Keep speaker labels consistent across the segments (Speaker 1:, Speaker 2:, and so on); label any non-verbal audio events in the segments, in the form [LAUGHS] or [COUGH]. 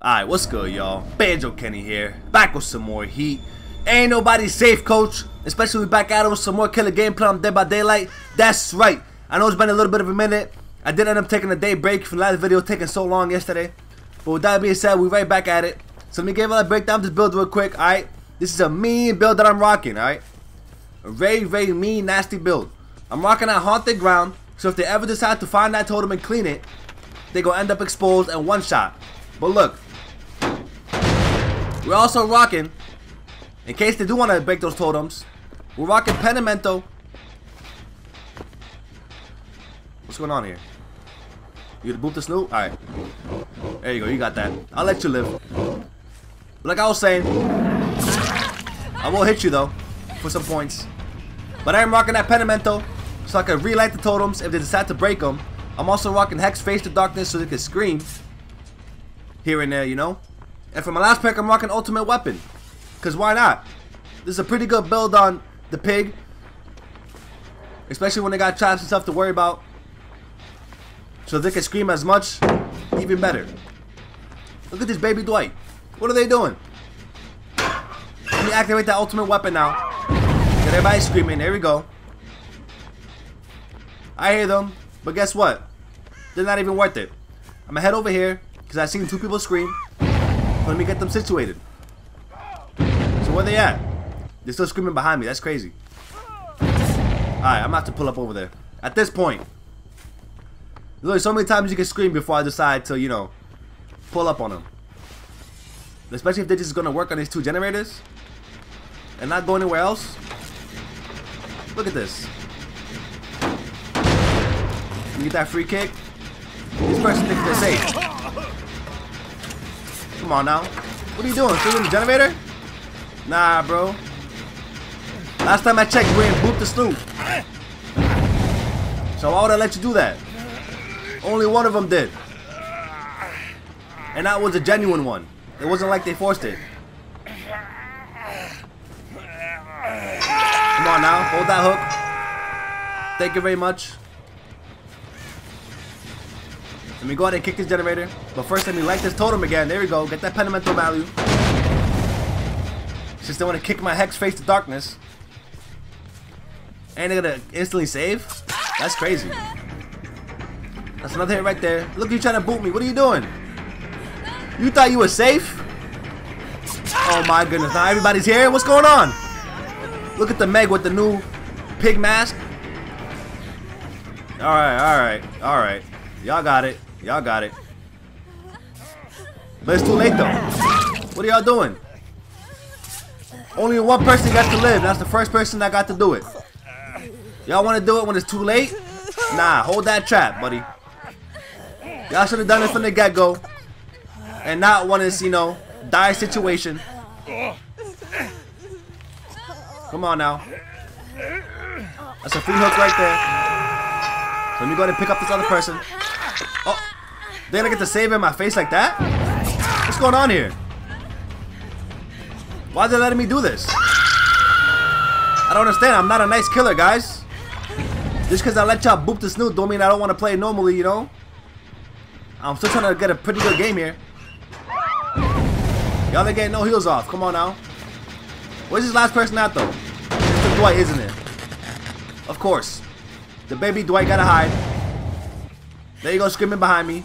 Speaker 1: Alright, what's good, y'all? Banjo Kenny here, back with some more heat. Ain't nobody safe, coach. Especially back at it with some more killer gameplay on Dead by Daylight. That's right. I know it's been a little bit of a minute. I did end up taking a day break from the last video taking so long yesterday. But with that being said, we're right back at it. So let me give a breakdown of this build real quick, alright? This is a mean build that I'm rocking, alright? A very, very mean, nasty build. I'm rocking that Haunted Ground, so if they ever decide to find that totem and clean it, they gonna end up exposed and one shot. But look, we're also rocking, in case they do want to break those totems, we're rocking Pentimento. What's going on here? You gonna boop the snoot? Alright. There you go, you got that. I'll let you live. But like I was saying, I will hit you though, for some points. But I am rocking that Pentimento, so I can relight the totems if they decide to break them. I'm also rocking Hex Face to Darkness so they can scream here and there, you know? And for my last pick, I'm rocking Ultimate Weapon. Because why not? This is a pretty good build on the pig. Especially when they got traps and stuff to worry about. So they can scream as much, even better. Look at this baby Dwight. What are they doing? Let me activate that ultimate weapon now. Get everybody screaming. There we go. I hear them, but guess what? They're not even worth it. I'm gonna head over here because I seen two people scream. Let me get them situated. So where they at? They're still screaming behind me. That's crazy. Alright, I'm about to pull up over there. At this point, there's only so many times you can scream before I decide to, you know, pull up on them. Especially if they're just gonna work on these two generators and not go anywhere else. Look at this. You get that free kick. This person thinks they're safe. Come on now. What are you doing? Still in the generator? Nah, bro. Last time I checked, we ain't booped the snoot. So why would I let you do that? Only one of them did. And that was a genuine one. It wasn't like they forced it. Come on now, hold that hook. Thank you very much. Let me go ahead and kick this generator. But first, let me light this totem again. There we go. Get that Pentimento value. Since they want to kick my Hex face to darkness. And they're gonna instantly save? That's crazy. That's another hit right there. Look, you trying to boot me. What are you doing? You thought you were safe? Oh my goodness. Now everybody's here? What's going on? Look at the Meg with the new pig mask. Alright, alright, alright. Y'all got it. Y'all got it. But it's too late though. What are y'all doing? Only one person got to live. That's the first person that got to do it. Y'all want to do it when it's too late? Nah, hold that trap, buddy. Y'all should have done it from the get-go. And not when it's, you know, dire situation. Come on now. That's a free hook right there. Let me go ahead and pick up this other person. Oh, they're gonna get to save in my face like that? What's going on here? Why are they letting me do this? I don't understand. I'm not a nice killer, guys. Just because I let y'all boop the snoot don't mean I don't want to play normally, you know? I'm still trying to get a pretty good game here. Y'all ain't getting no heals off. Come on now. Where's this last person at, though? It's Dwight, isn't it? Of course. The baby Dwight gotta hide. There you go, screaming behind me.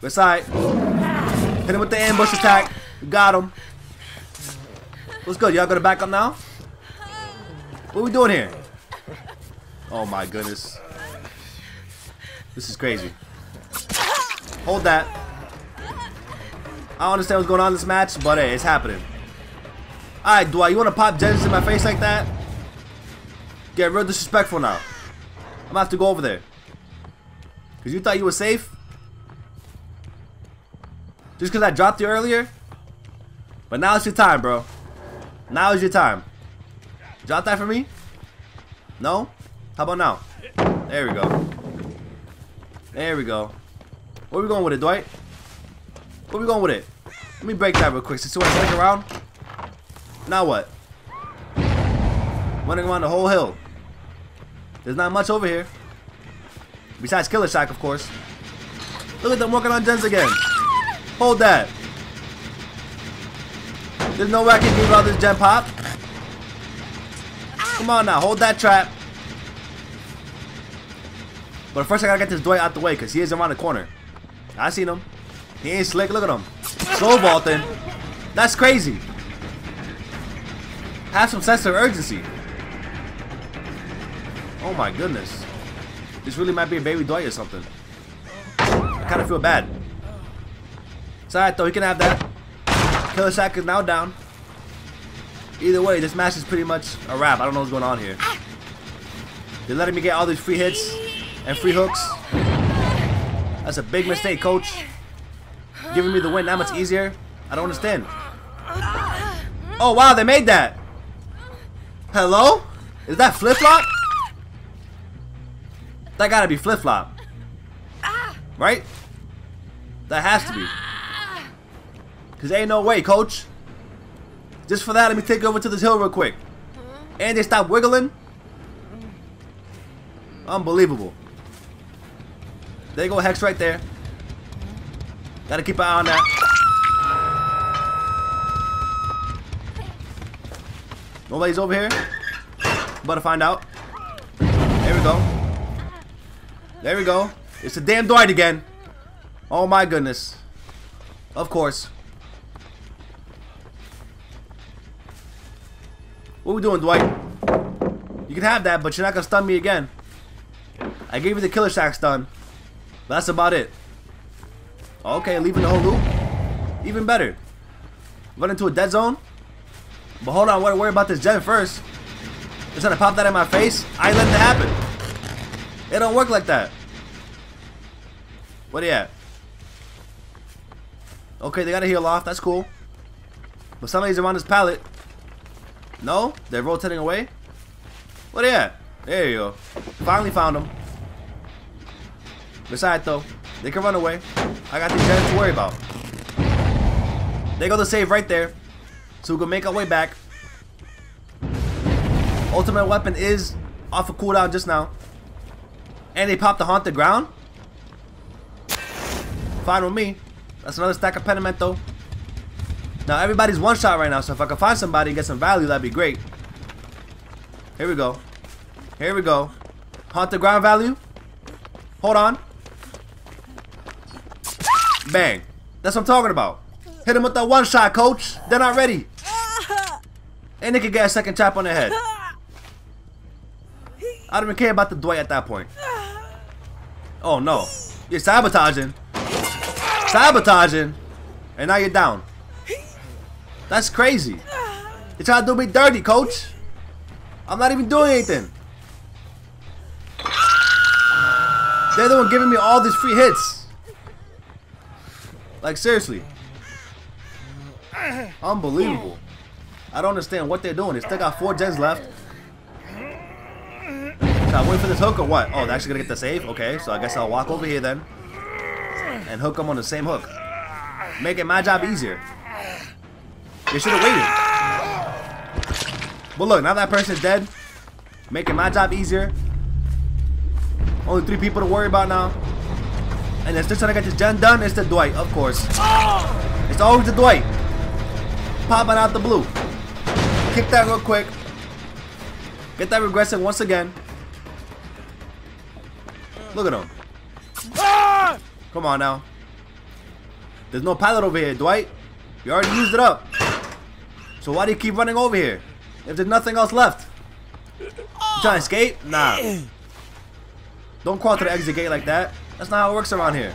Speaker 1: Good side. Hit him with the ambush attack. got him. What's good? Y'all gonna back up now? What are we doing here? Oh my goodness. This is crazy. Hold that. I don't understand what's going on in this match, but hey, it's happening. Alright, Dwight, you wanna pop Genesis in my face like that? Get real disrespectful now. I'm gonna have to go over there. Because you thought you were safe? Just because I dropped you earlier? But now it's your time, bro. Now is your time. Drop that for me? No? How about now? There we go. There we go. Where we going with it, Dwight? Where we going with it? Let me break that real quick. Since you want to around. Now what? Running around the whole hill. There's not much over here. Besides Killer Shack, of course. Look at them working on gens again. Hold that. There's no way I can give out this gen pop. Come on now, hold that trap. But first I gotta get this Dwight out the way because he is around the corner. I seen him. He ain't slick. Look at him. Slow vaulting. That's crazy. Have some sense of urgency. Oh my goodness. This really might be a baby Dwight or something. I kind of feel bad. It's alright though, he can have that. Killer Shack is now down. Either way, this match is pretty much a wrap. I don't know what's going on here. They're letting me get all these free hits and free hooks. That's a big mistake, coach. Giving me the win that much easier. I don't understand. Oh, wow, they made that. Hello? Is that flip-flop? That gotta be flip-flop. Ah! Right? That has to be. Because ain't no way, coach. Just for that, let me take over to this hill real quick. And they stop wiggling. Unbelievable. There you go, Hex right there. Gotta keep an eye on that. Nobody's over here. About to find out. There we go. There we go. It's a damn Dwight again. Oh my goodness. Of course. What we doing, Dwight? You can have that, but you're not gonna stun me again. I gave you the Killer Shack stun. That's about it. Okay, leaving the whole loop. Even better. Run into a dead zone. But hold on, worry about this gen first. Trying to pop that in my face. I let it happen. It don't work like that. What are you at? Okay, they got a heal off. That's cool. But somebody's around this pallet. No? They're rotating away? What are you at? There you go. Finally found them. Besides, though, they can run away. I got these guys to worry about. They go to save right there. So we can make our way back. Ultimate weapon is off of cooldown just now. And they popped the haunted ground. Fine with me. That's another stack of Pentimento. Now everybody's one shot right now, so if I can find somebody and get some value, that'd be great. Here we go. Here we go. Haunted ground value. Hold on. Bang. That's what I'm talking about. Hit him with that one shot, coach. They're not ready. And they could get a second chop on the head. I don't even care about the Dwight at that point. Oh no. You're sabotaging. Sabotaging. And now you're down. That's crazy. You're trying to do me dirty, coach. I'm not even doing anything. They're the one giving me all these free hits. Like, seriously. Unbelievable. I don't understand what they're doing. They still got four gens left. Should I wait for this hook or what? Oh, they're actually gonna get the save? Okay, so I guess I'll walk over here then. And hook them on the same hook. Making my job easier. They should have waited. But look, now that person's dead. Making my job easier. Only three people to worry about now. And they're still trying to get this gen done. It's the Dwight, of course. It's always the Dwight. Popping out the blue. Kick that real quick. Get that regressive once again. Look at him. Ah! Come on now. There's no pallet over here, Dwight. You already used it up. So why do you keep running over here? If there's nothing else left. You trying to escape? Nah. Don't crawl to the exit gate like that. That's not how it works around here.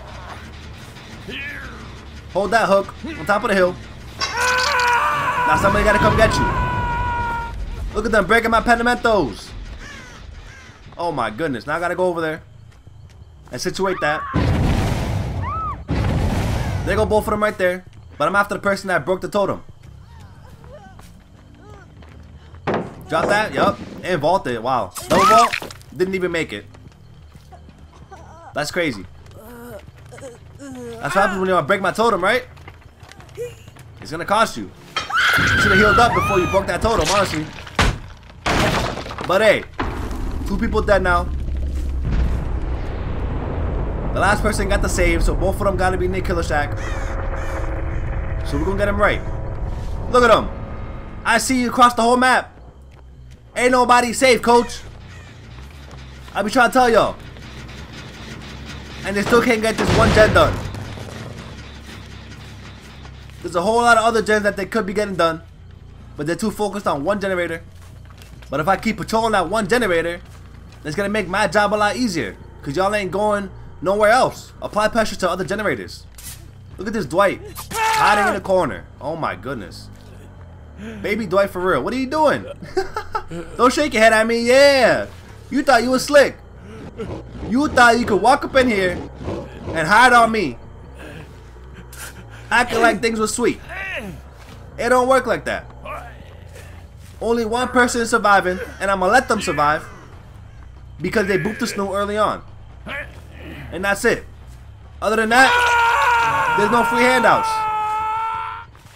Speaker 1: Hold that hook on top of the hill. Now somebody gotta come get you. Look at them breaking my Pentimentos. Oh my goodness. Now I gotta go over there and situate that. There go both of them right there. But I'm after the person that broke the totem. Drop that, yup. And vaulted, wow. Double vault, didn't even make it. That's crazy. That's what happens when you break my totem, right? It's gonna cost you. You should have healed up before you broke that totem, honestly. But hey, two people dead now. The last person got the save, so both of them gotta be Nick Killer Shack. So we're gonna get him right. Look at them. I see you across the whole map. Ain't nobody safe, coach. I be trying to tell y'all. And they still can't get this one gen done. There's a whole lot of other gens that they could be getting done. But they're too focused on one generator. But if I keep patrolling that one generator, it's gonna make my job a lot easier. Cause y'all ain't going nowhere else. Apply pressure to other generators. Look at this Dwight. Hiding in the corner. Oh my goodness. Baby Dwight for real. What are you doing? [LAUGHS] Don't shake your head at me. Yeah. You thought you was slick. You thought you could walk up in here and hide on me. Acting like things were sweet. It don't work like that. Only one person is surviving, and I'm gonna let them survive because they booped the snoot early on. And that's it. Other than that, there's no free handouts.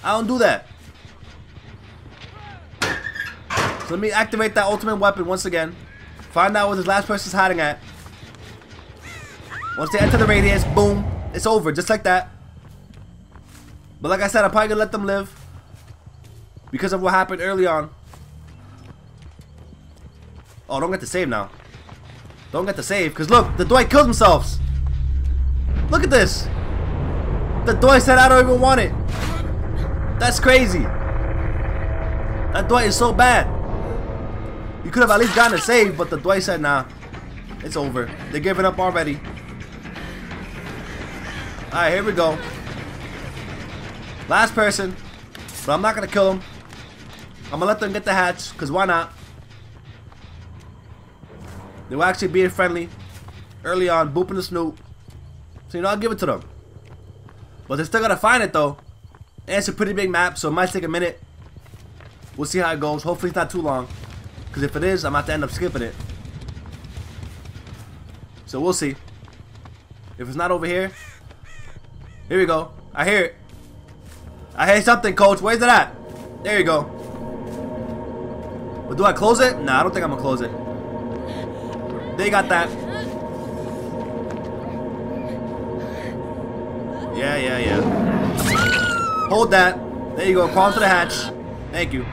Speaker 1: I don't do that. So let me activate that ultimate weapon once again. Find out where this last person's hiding at. Once they enter the radius, boom, it's over, just like that. But like I said, I'm probably gonna let them live because of what happened early on. Oh, don't get to save now. Don't get to save, because look, the Dwight killed themselves. Look at this. The Dwight said, I don't even want it. That's crazy. That Dwight is so bad. You could have at least gotten a save, but the Dwight said, nah, it's over. They're giving up already. Alright, here we go. Last person. But I'm not going to kill him. I'm going to let them get the hatch, because why not? They were actually being friendly early on, booping the snoot. You know, I'll give it to them. But they're still going to find it, though. And it's a pretty big map, so it might take a minute. We'll see how it goes. Hopefully it's not too long. Because if it is, I'm about to end up skipping it. So we'll see. If it's not over here. Here we go. I hear it. I hear something, coach. Where's it at? There you go. But do I close it? Nah, I don't think I'm going to close it. They got that. Yeah, yeah, yeah. Hold that. There you go. Crawl to the hatch. Thank you.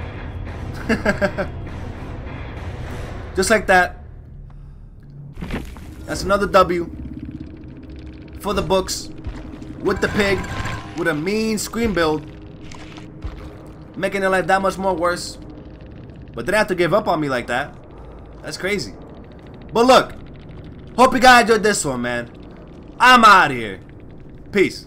Speaker 1: [LAUGHS] Just like that. That's another W. For the books. With the pig. With a mean screen build. Making their life that much more worse. But they have to give up on me like that. That's crazy. But look, hope you guys enjoyed this one, man. I'm out of here. Peace.